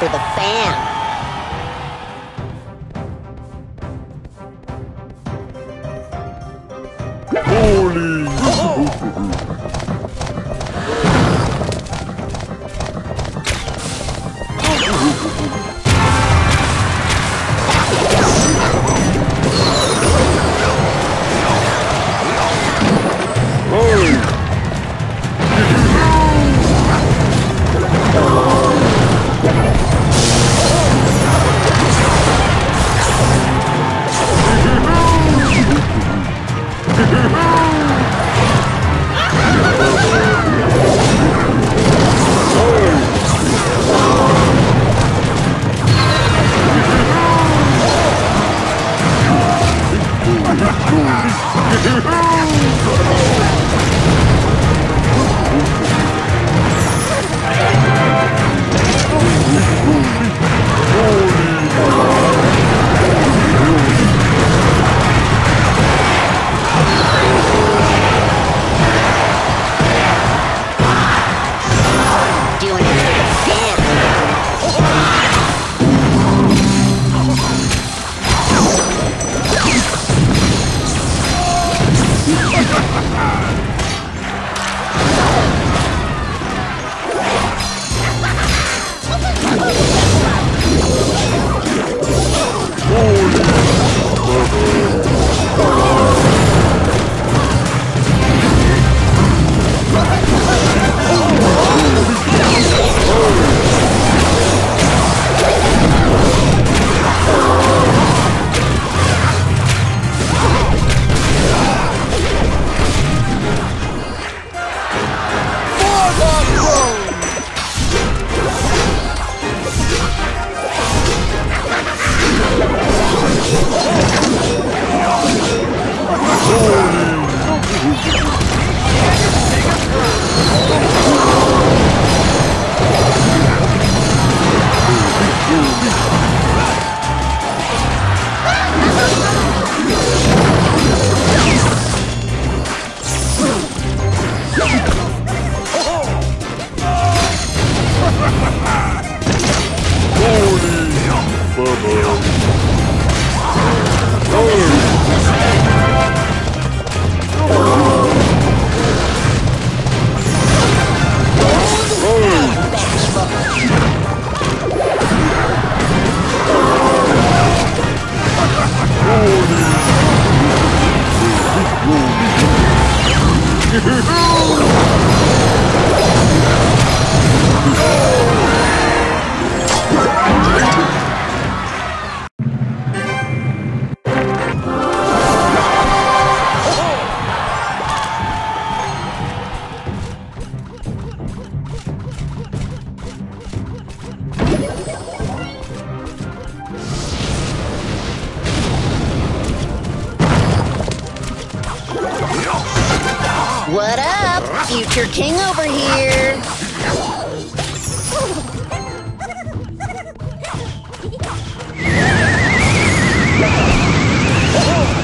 for the fam. 我不要 What up? Future King over here. Doing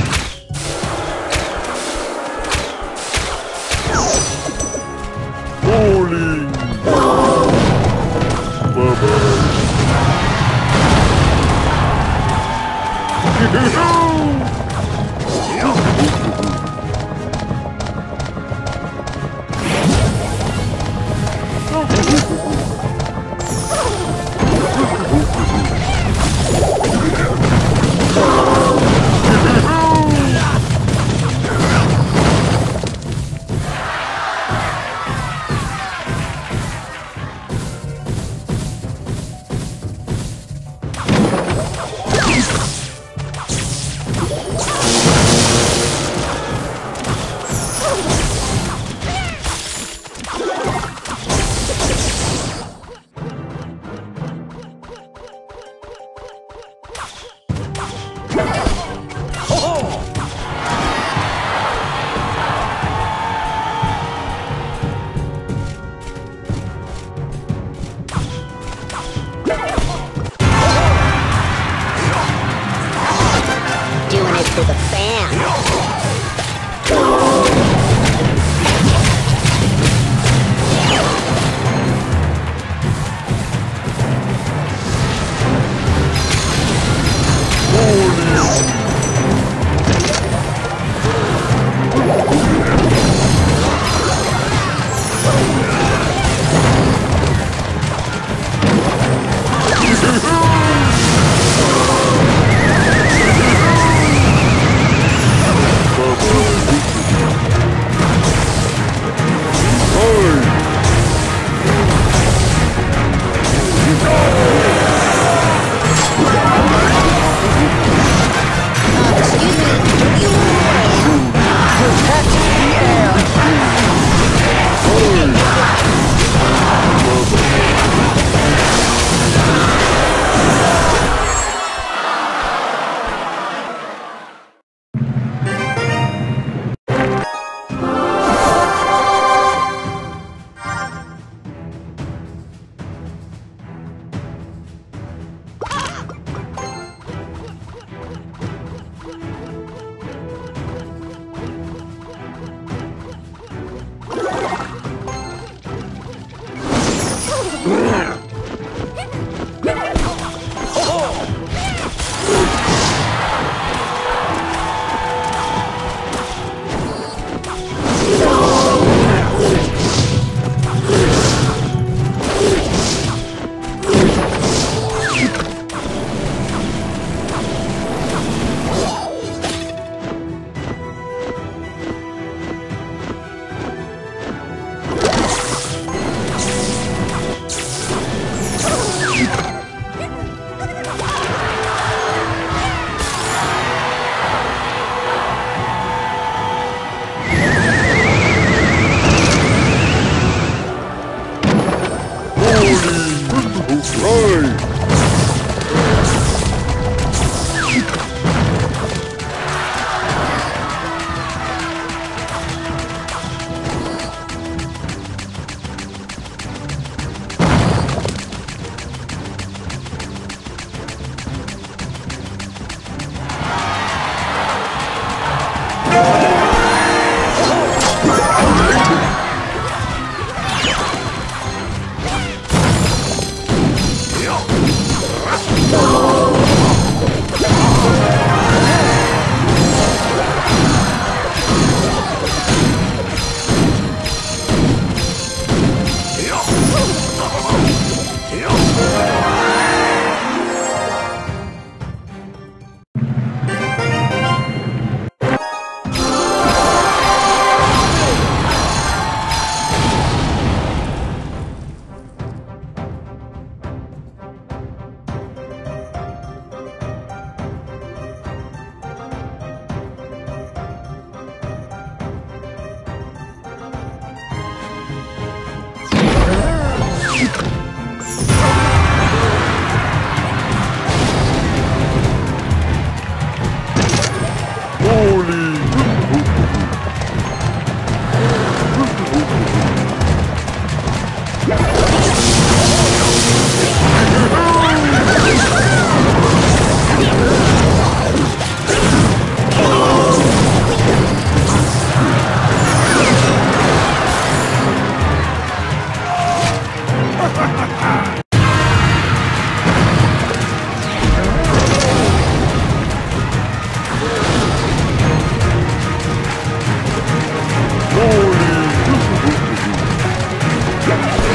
Oh,